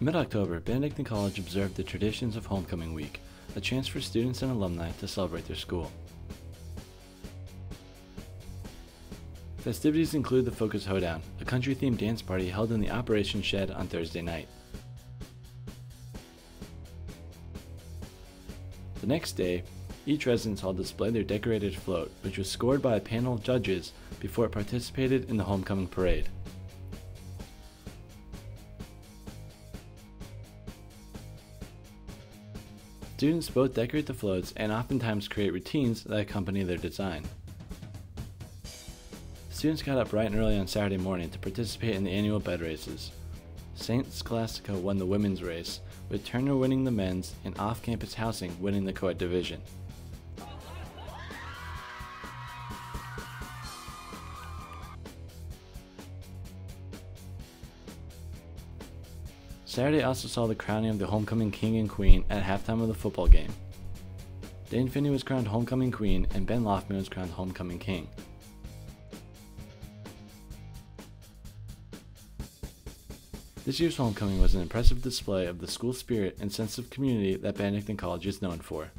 Mid-October, Benedictine College observed the traditions of Homecoming Week, a chance for students and alumni to celebrate their school. Festivities include the Focus Hoedown, a country-themed dance party held in the Operation Shed on Thursday night. The next day, each residence hall displayed their decorated float, which was scored by a panel of judges before it participated in the homecoming parade. Students both decorate the floats and oftentimes create routines that accompany their design. Students got up bright and early on Saturday morning to participate in the annual bed races. St. Scholastica won the women's race, with Turner winning the men's and off-campus housing winning the co-ed division. Saturday also saw the crowning of the homecoming king and queen at halftime of the football game. Dane Finney was crowned homecoming queen and Ben Loftman was crowned homecoming king. This year's homecoming was an impressive display of the school spirit and sense of community that Benedictine College is known for.